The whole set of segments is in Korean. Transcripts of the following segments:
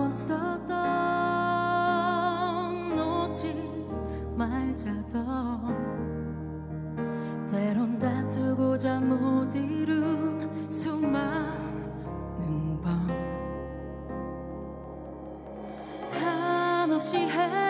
없었던 놓지 말자던 때론 다투고자 못 이룬 수많은 밤 한없이 해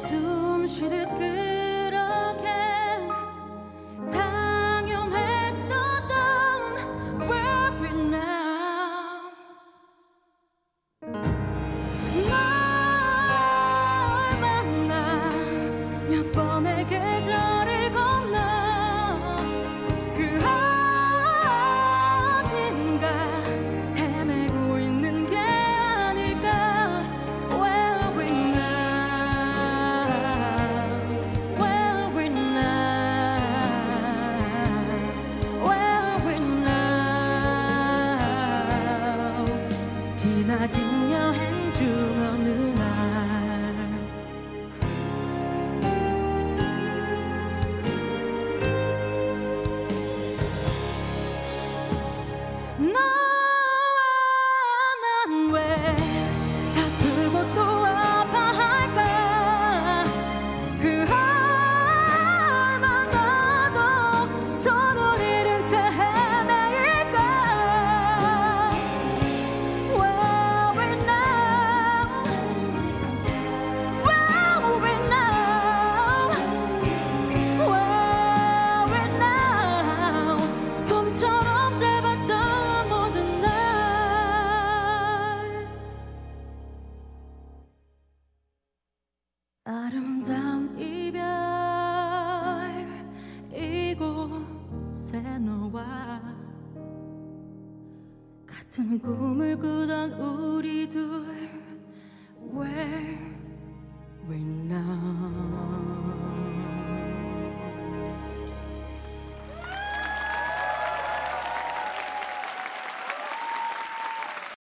숨 쉬듯 끝 나긴 아름다운 이별 이곳에 너와 같은 꿈을 꾸던 우리 둘